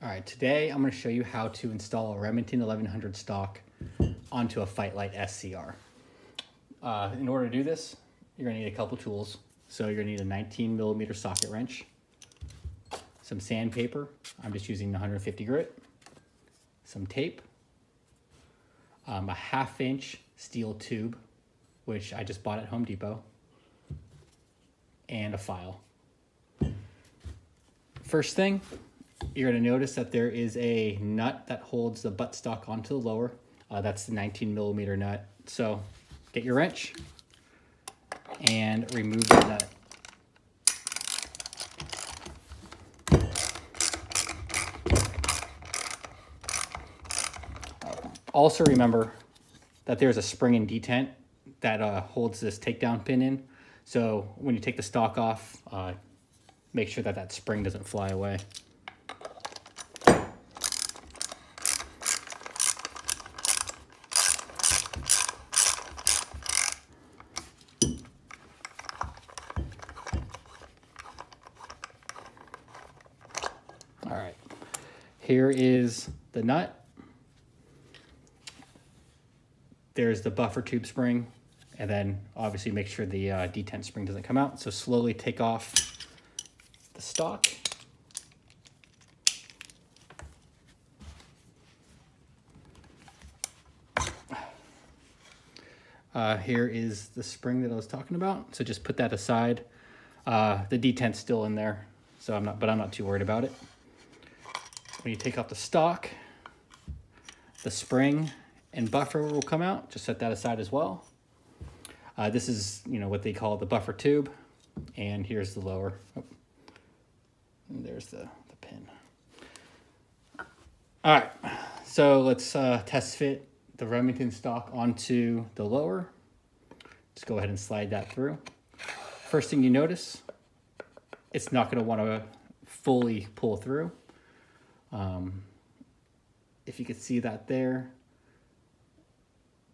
All right, today I'm going to show you how to install a Remington 1100 stock onto a Fightlite SCR. Uh, in order to do this, you're going to need a couple tools. So you're going to need a 19 millimeter socket wrench, some sandpaper. I'm just using 150 grit, some tape, um, a half inch steel tube, which I just bought at Home Depot, and a file. First thing, you're going to notice that there is a nut that holds the buttstock onto the lower. Uh, that's the 19 millimeter nut. So get your wrench and remove the nut. Also remember that there's a spring and detent that uh, holds this takedown pin in. So when you take the stock off, uh, make sure that that spring doesn't fly away. All right, here is the nut. There's the buffer tube spring, and then obviously make sure the uh, detent spring doesn't come out. So slowly take off the stock. Uh, here is the spring that I was talking about. So just put that aside. Uh, the detent's still in there, so I'm not, but I'm not too worried about it. When you take off the stock, the spring and buffer will come out. Just set that aside as well. Uh, this is, you know, what they call the buffer tube. And here's the lower. Oh. And there's the, the pin. All right, so let's uh, test fit the Remington stock onto the lower. Just go ahead and slide that through. First thing you notice, it's not gonna wanna fully pull through. Um, if you could see that there,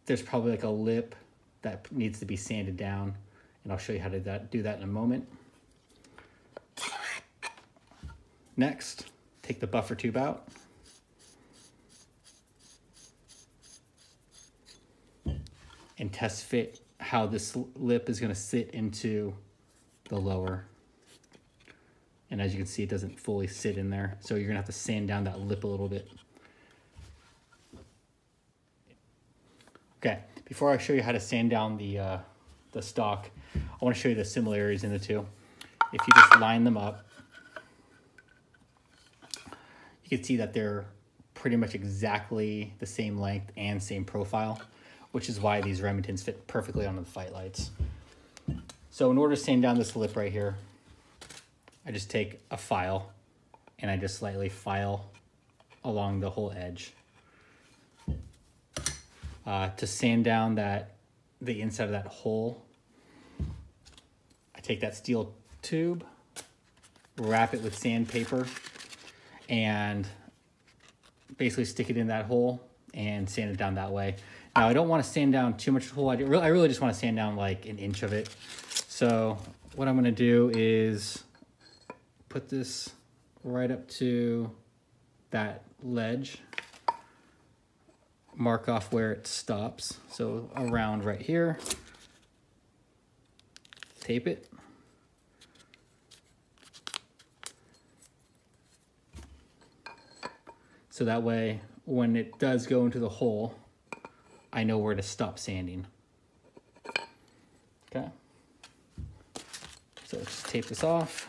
there's probably like a lip that needs to be sanded down and I'll show you how to that, do that in a moment. Next, take the buffer tube out. And test fit how this lip is gonna sit into the lower. And as you can see, it doesn't fully sit in there. So you're gonna have to sand down that lip a little bit. Okay, before I show you how to sand down the, uh, the stock, I wanna show you the similarities in the two. If you just line them up, you can see that they're pretty much exactly the same length and same profile, which is why these Remingtons fit perfectly onto the Fightlites. So in order to sand down this lip right here, I just take a file and I just slightly file along the whole edge. Uh, to sand down that the inside of that hole, I take that steel tube, wrap it with sandpaper, and basically stick it in that hole and sand it down that way. Now I don't want to sand down too much hole. I really, I really just want to sand down like an inch of it. So what I'm going to do is put this right up to that ledge. Mark off where it stops. So around right here. Tape it. So that way, when it does go into the hole, I know where to stop sanding. Okay. So let's tape this off.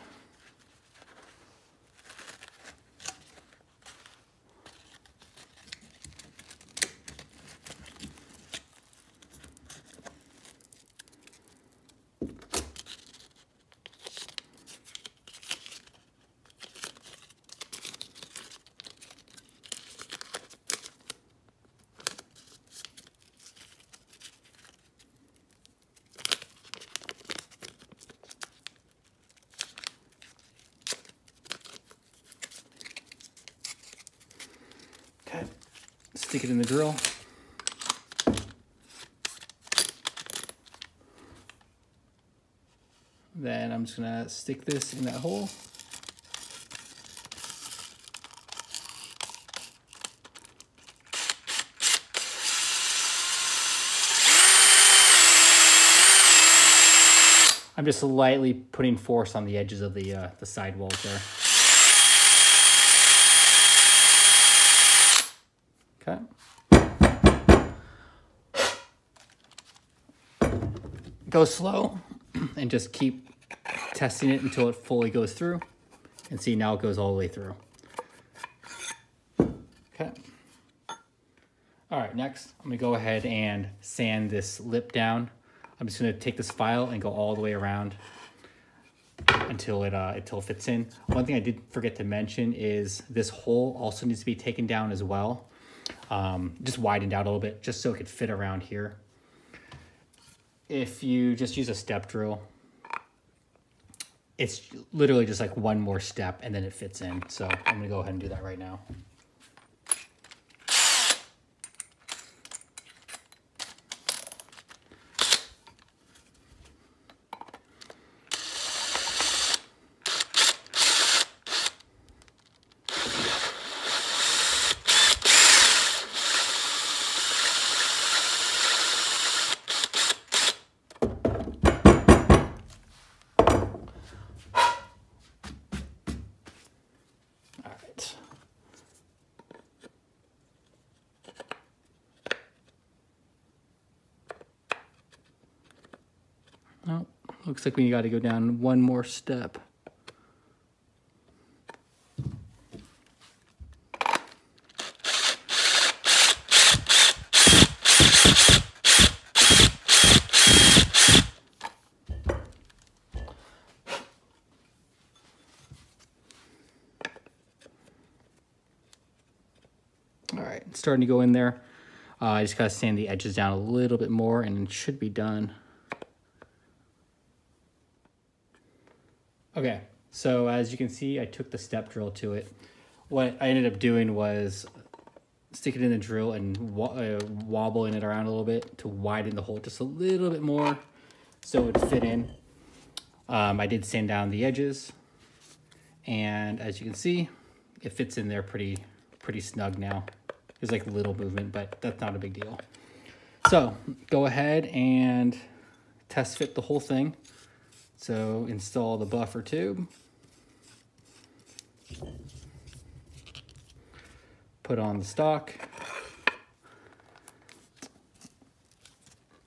stick it in the drill. Then I'm just gonna stick this in that hole. I'm just lightly putting force on the edges of the, uh, the sidewalls there. Okay. Go slow and just keep testing it until it fully goes through. And see now it goes all the way through. Okay. All right, next I'm gonna go ahead and sand this lip down. I'm just gonna take this file and go all the way around until it uh, until it fits in. One thing I did forget to mention is this hole also needs to be taken down as well. Um, just widened out a little bit just so it could fit around here. If you just use a step drill, it's literally just like one more step and then it fits in. So I'm gonna go ahead and do that right now. All right. Oh, looks like we got to go down one more step. All right, starting to go in there. Uh, I just gotta sand the edges down a little bit more and it should be done. Okay, so as you can see, I took the step drill to it. What I ended up doing was stick it in the drill and uh, wobbling it around a little bit to widen the hole just a little bit more so it would fit in. Um, I did sand down the edges and as you can see, it fits in there pretty, pretty snug now. There's like a little movement, but that's not a big deal. So go ahead and test fit the whole thing. So install the buffer tube. Put on the stock.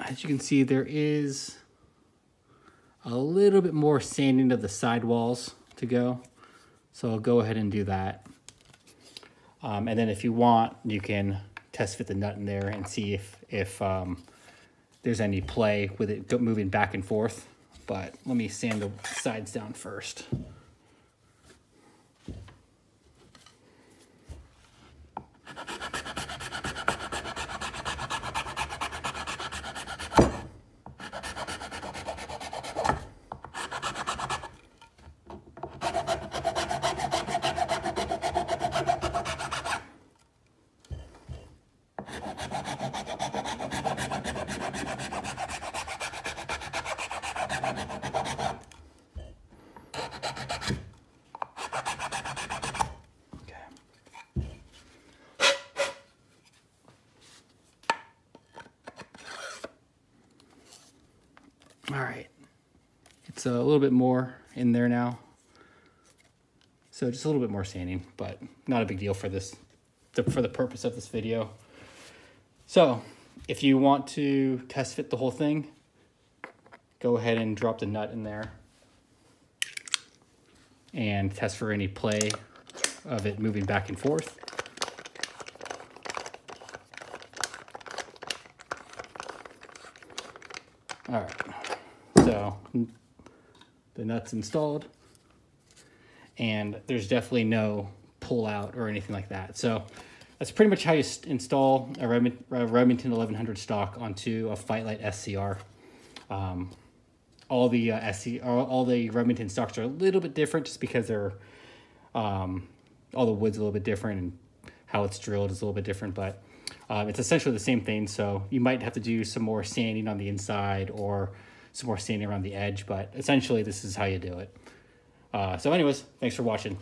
As you can see, there is a little bit more sanding of the sidewalls to go. So I'll go ahead and do that. Um, and then if you want, you can test fit the nut in there and see if, if um, there's any play with it moving back and forth. But let me sand the sides down first. All right. It's a little bit more in there now. So just a little bit more sanding, but not a big deal for this, for the purpose of this video. So if you want to test fit the whole thing, go ahead and drop the nut in there and test for any play of it moving back and forth. All right. So the nut's installed and there's definitely no pull out or anything like that. So that's pretty much how you install a, Remington, 1100 stock onto a Fightlite SCR. Um, all the uh, SC, all, the Remington stocks are a little bit different just because they're um, all the wood's a little bit different and how it's drilled is a little bit different, but um, it's essentially the same thing. So you might have to do some more sanding on the inside or some more sanding around the edge, but essentially this is how you do it. Uh, so anyways, thanks for watching.